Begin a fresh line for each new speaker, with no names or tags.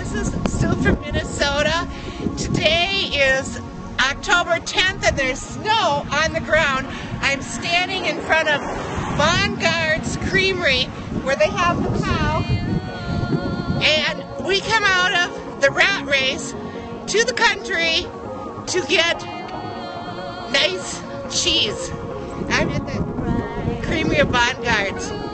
This is still from Minnesota. Today is October 10th and there's snow on the ground. I'm standing in front of Bongard's Creamery where they have the cow. And we come out of the rat race to the country to get nice cheese. I'm at the Creamery of Bongard's.